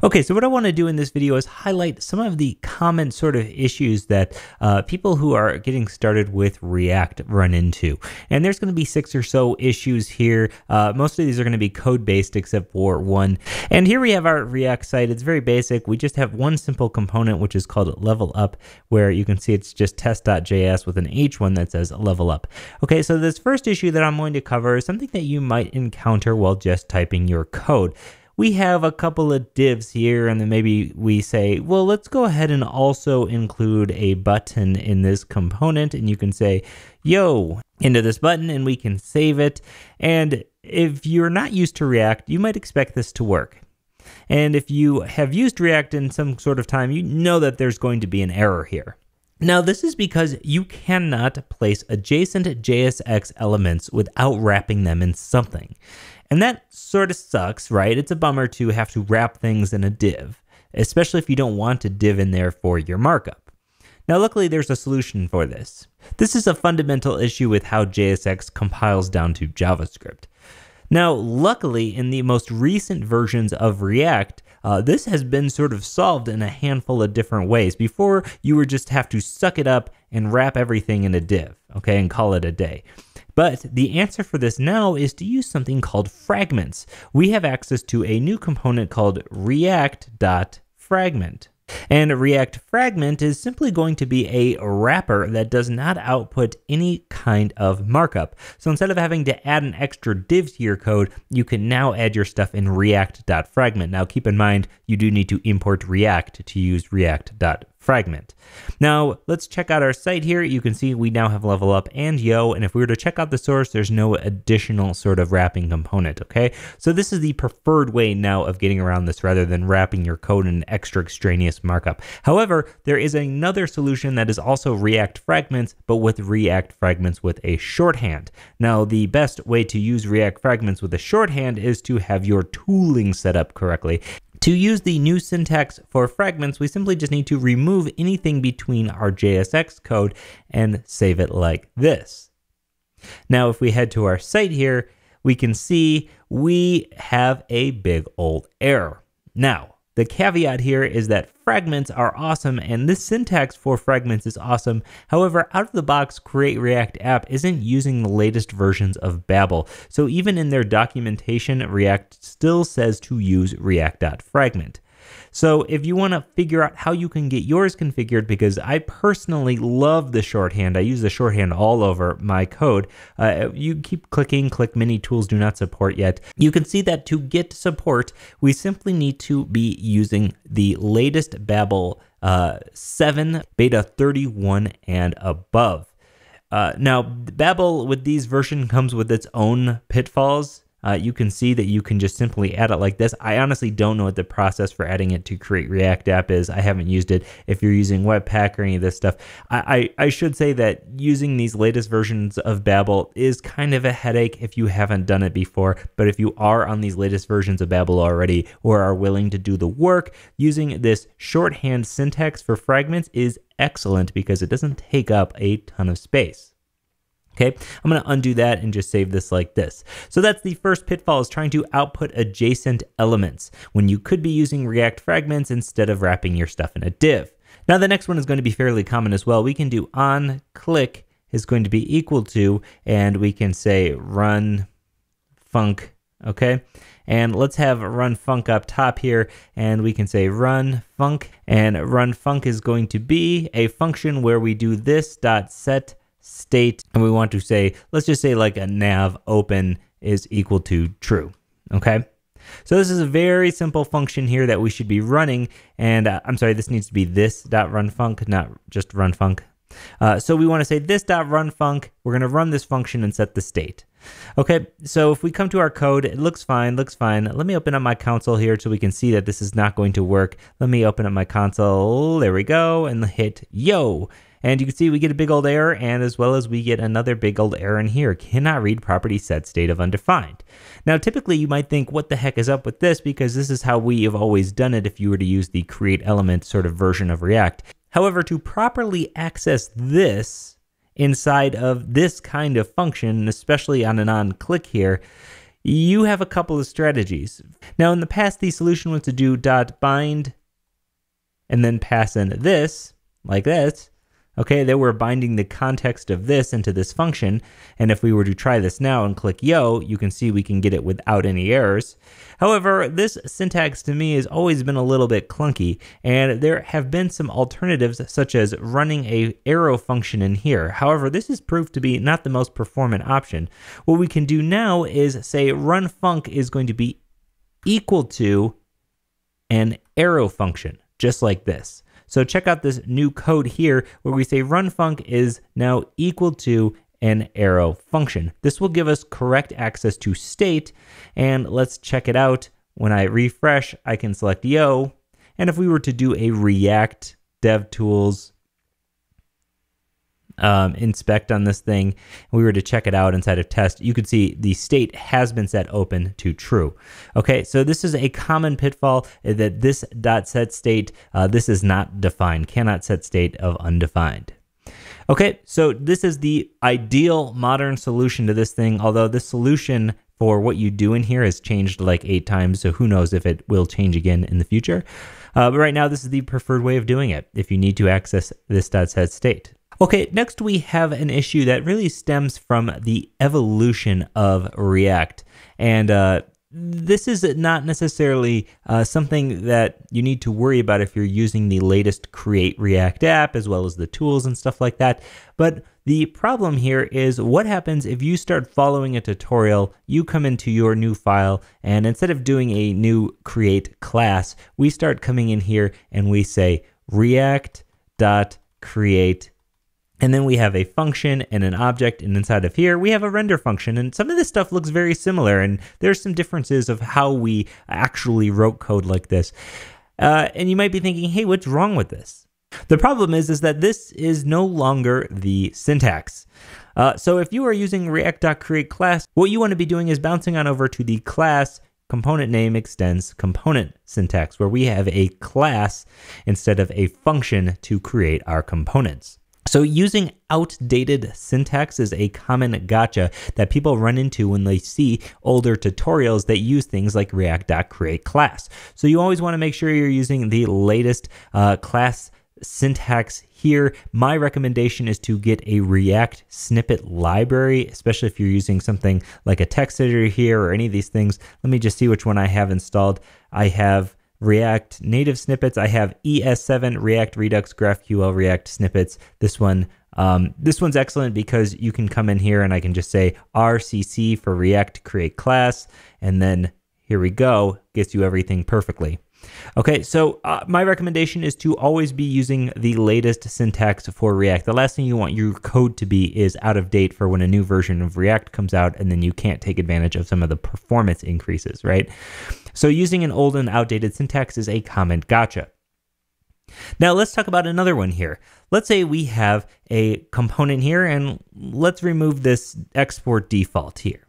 Okay, so what I want to do in this video is highlight some of the common sort of issues that uh, people who are getting started with React run into. And there's going to be six or so issues here. Uh, most of these are going to be code-based except for one. And here we have our React site. It's very basic. We just have one simple component, which is called level up, where you can see it's just test.js with an H1 that says level up. Okay, so this first issue that I'm going to cover is something that you might encounter while just typing your code we have a couple of divs here and then maybe we say, well, let's go ahead and also include a button in this component and you can say, yo, into this button and we can save it. And if you're not used to React, you might expect this to work. And if you have used React in some sort of time, you know that there's going to be an error here. Now, this is because you cannot place adjacent JSX elements without wrapping them in something. And that sort of sucks, right? It's a bummer to have to wrap things in a div, especially if you don't want a div in there for your markup. Now, luckily, there's a solution for this. This is a fundamental issue with how JSX compiles down to JavaScript. Now, luckily, in the most recent versions of React, uh, this has been sort of solved in a handful of different ways. Before, you would just have to suck it up and wrap everything in a div, okay, and call it a day. But the answer for this now is to use something called fragments. We have access to a new component called react.fragment. And React Fragment is simply going to be a wrapper that does not output any kind of markup. So instead of having to add an extra div to your code, you can now add your stuff in React.fragment. Now keep in mind, you do need to import React to use React.fragment fragment. Now, let's check out our site here. You can see we now have level up and yo, and if we were to check out the source, there's no additional sort of wrapping component, okay? So this is the preferred way now of getting around this rather than wrapping your code in an extra extraneous markup. However, there is another solution that is also React fragments, but with React fragments with a shorthand. Now, the best way to use React fragments with a shorthand is to have your tooling set up correctly. To use the new syntax for fragments, we simply just need to remove anything between our JSX code and save it like this. Now, if we head to our site here, we can see we have a big old error. Now, the caveat here is that fragments are awesome and this syntax for fragments is awesome. However, out of the box, Create React app isn't using the latest versions of Babel. So even in their documentation, React still says to use react.fragment. So if you want to figure out how you can get yours configured, because I personally love the shorthand, I use the shorthand all over my code. Uh, you keep clicking, click many tools do not support yet. You can see that to get support, we simply need to be using the latest Babel uh, 7 beta 31 and above. Uh, now, Babel with these version comes with its own pitfalls uh, you can see that you can just simply add it like this. I honestly don't know what the process for adding it to Create React app is. I haven't used it. If you're using Webpack or any of this stuff, I, I, I should say that using these latest versions of Babel is kind of a headache if you haven't done it before. But if you are on these latest versions of Babel already or are willing to do the work, using this shorthand syntax for fragments is excellent because it doesn't take up a ton of space. Okay, I'm to undo that and just save this like this. So that's the first pitfall is trying to output adjacent elements when you could be using React fragments instead of wrapping your stuff in a div. Now the next one is going to be fairly common as well. We can do on click is going to be equal to, and we can say run func, okay? And let's have run func up top here, and we can say run func, and run func is going to be a function where we do this dot set state, and we want to say, let's just say like a nav open is equal to true, okay? So this is a very simple function here that we should be running, and uh, I'm sorry, this needs to be this dot run not just run func. Uh, so we want to say this dot run. We're going to run this function and set the state. Okay, so if we come to our code, it looks fine, looks fine. Let me open up my console here so we can see that this is not going to work. Let me open up my console. There we go, and hit yo. And you can see we get a big old error, and as well as we get another big old error in here, cannot read property set state of undefined. Now, typically you might think, what the heck is up with this? Because this is how we have always done it if you were to use the create element sort of version of React. However, to properly access this inside of this kind of function, especially on an on click here, you have a couple of strategies. Now, in the past, the solution was to do dot bind and then pass in this, like this. Okay, they were binding the context of this into this function. And if we were to try this now and click yo, you can see we can get it without any errors. However, this syntax to me has always been a little bit clunky, and there have been some alternatives such as running a arrow function in here. However, this has proved to be not the most performant option. What we can do now is say run func is going to be equal to an arrow function, just like this. So check out this new code here where we say run func is now equal to an arrow function. This will give us correct access to state. And let's check it out. When I refresh, I can select yo. And if we were to do a React DevTools um, inspect on this thing, we were to check it out inside of test, you could see the state has been set open to true. Okay, so this is a common pitfall that this dot set state, uh, this is not defined, cannot set state of undefined. Okay, so this is the ideal modern solution to this thing, although this solution for what you do in here has changed like eight times, so who knows if it will change again in the future. Uh, but right now, this is the preferred way of doing it if you need to access this .set state. Okay, next we have an issue that really stems from the evolution of React. And uh, this is not necessarily uh, something that you need to worry about if you're using the latest Create React app, as well as the tools and stuff like that. But the problem here is what happens if you start following a tutorial, you come into your new file, and instead of doing a new create class, we start coming in here and we say react.create and then we have a function and an object, and inside of here we have a render function. And some of this stuff looks very similar, and there's some differences of how we actually wrote code like this. Uh, and you might be thinking, hey, what's wrong with this? The problem is, is that this is no longer the syntax. Uh, so if you are using react.create class, what you want to be doing is bouncing on over to the class component name extends component syntax, where we have a class instead of a function to create our components. So, using outdated syntax is a common gotcha that people run into when they see older tutorials that use things like React.create class. So, you always want to make sure you're using the latest uh, class syntax here. My recommendation is to get a React snippet library, especially if you're using something like a text editor here or any of these things. Let me just see which one I have installed. I have React native snippets. I have ES7 React Redux GraphQL React snippets. This one, um, this one's excellent because you can come in here and I can just say RCC for React create class, and then here we go, gets you everything perfectly. Okay, so uh, my recommendation is to always be using the latest syntax for React. The last thing you want your code to be is out of date for when a new version of React comes out, and then you can't take advantage of some of the performance increases, right? So using an old and outdated syntax is a common gotcha. Now let's talk about another one here. Let's say we have a component here, and let's remove this export default here.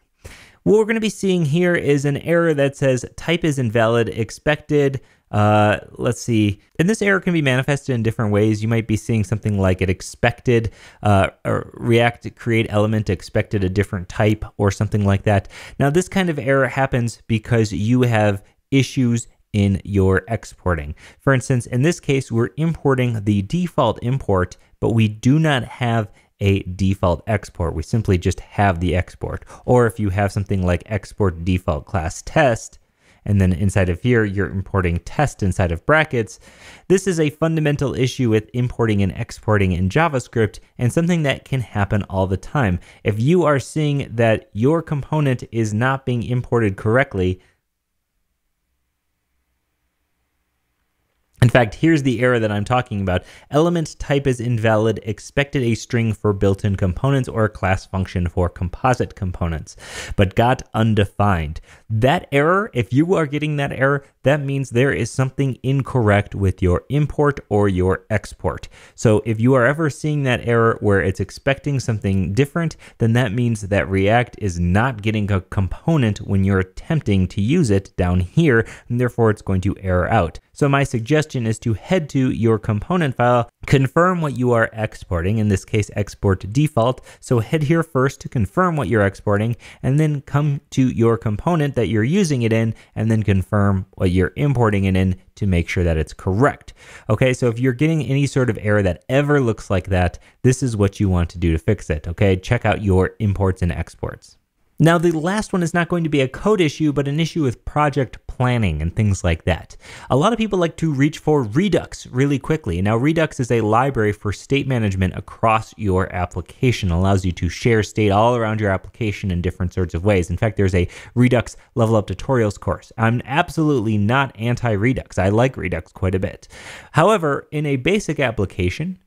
What we're going to be seeing here is an error that says type is invalid, expected. Uh, let's see. And this error can be manifested in different ways. You might be seeing something like it expected uh, React create element expected a different type or something like that. Now, this kind of error happens because you have issues in your exporting. For instance, in this case, we're importing the default import, but we do not have a default export. We simply just have the export. Or if you have something like export default class test, and then inside of here, you're importing test inside of brackets. This is a fundamental issue with importing and exporting in JavaScript and something that can happen all the time. If you are seeing that your component is not being imported correctly, In fact, here's the error that I'm talking about. Element type is invalid, expected a string for built-in components or a class function for composite components, but got undefined. That error, if you are getting that error, that means there is something incorrect with your import or your export. So if you are ever seeing that error where it's expecting something different, then that means that React is not getting a component when you're attempting to use it down here, and therefore it's going to error out. So my suggestion is to head to your component file, confirm what you are exporting, in this case export default. So head here first to confirm what you're exporting, and then come to your component that you're using it in, and then confirm what you're importing it in to make sure that it's correct. Okay, so if you're getting any sort of error that ever looks like that, this is what you want to do to fix it. Okay, check out your imports and exports. Now, the last one is not going to be a code issue, but an issue with project planning and things like that. A lot of people like to reach for Redux really quickly. Now, Redux is a library for state management across your application. It allows you to share state all around your application in different sorts of ways. In fact, there's a Redux level up tutorials course. I'm absolutely not anti Redux. I like Redux quite a bit. However, in a basic application,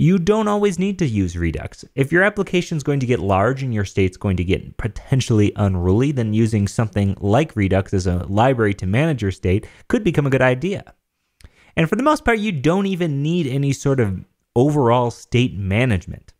you don't always need to use Redux. If your application is going to get large and your state's going to get potentially unruly, then using something like Redux as a library to manage your state could become a good idea. And for the most part, you don't even need any sort of overall state management.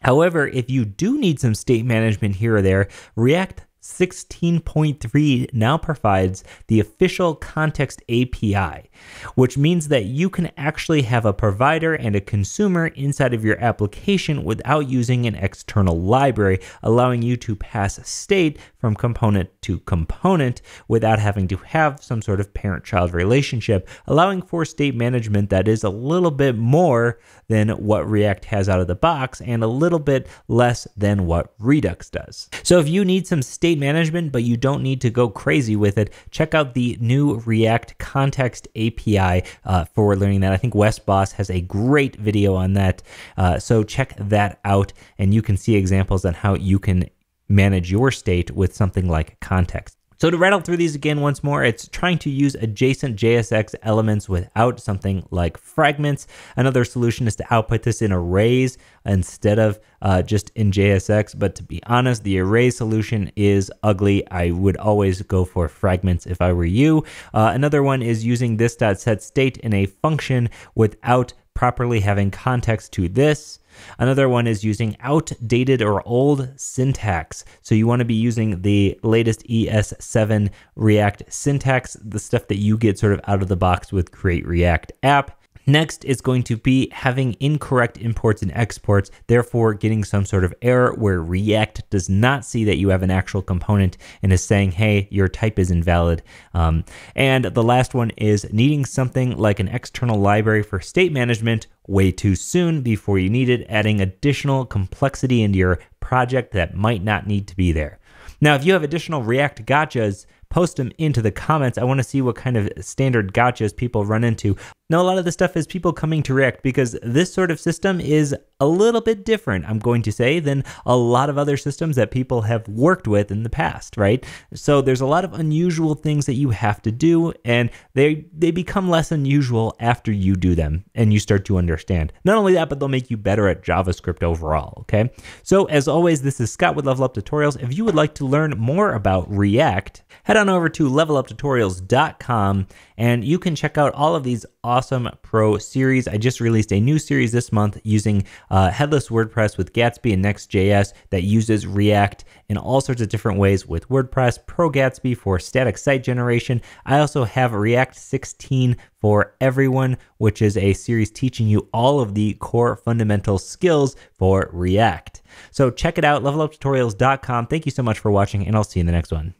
However, if you do need some state management here or there, React 16.3 now provides the official context API, which means that you can actually have a provider and a consumer inside of your application without using an external library, allowing you to pass state from component to component without having to have some sort of parent child relationship, allowing for state management that is a little bit more than what React has out of the box and a little bit less than what Redux does. So if you need some state management, but you don't need to go crazy with it, check out the new React Context API uh, for learning that. I think Wes Bos has a great video on that. Uh, so check that out, and you can see examples on how you can manage your state with something like context. So to rattle through these again once more, it's trying to use adjacent JSX elements without something like fragments. Another solution is to output this in arrays instead of uh, just in JSX. But to be honest, the array solution is ugly. I would always go for fragments if I were you. Uh, another one is using this.setState in a function without properly having context to this. Another one is using outdated or old syntax. So you want to be using the latest ES7 React syntax, the stuff that you get sort of out of the box with Create React app. Next is going to be having incorrect imports and exports, therefore getting some sort of error where React does not see that you have an actual component and is saying, hey, your type is invalid. Um, and the last one is needing something like an external library for state management way too soon before you need it, adding additional complexity into your project that might not need to be there. Now, if you have additional React gotchas, post them into the comments. I want to see what kind of standard gotchas people run into. Now, a lot of this stuff is people coming to React because this sort of system is a little bit different, I'm going to say, than a lot of other systems that people have worked with in the past, right? So there's a lot of unusual things that you have to do, and they they become less unusual after you do them and you start to understand. Not only that, but they'll make you better at JavaScript overall, okay? So as always, this is Scott with Level Up Tutorials. If you would like to learn more about React, head on over to leveluptutorials.com and you can check out all of these awesome pro series. I just released a new series this month using uh, headless WordPress with Gatsby and Next.js that uses React in all sorts of different ways with WordPress, Pro Gatsby for static site generation. I also have React 16 for everyone, which is a series teaching you all of the core fundamental skills for React. So check it out, leveluptutorials.com. Thank you so much for watching, and I'll see you in the next one.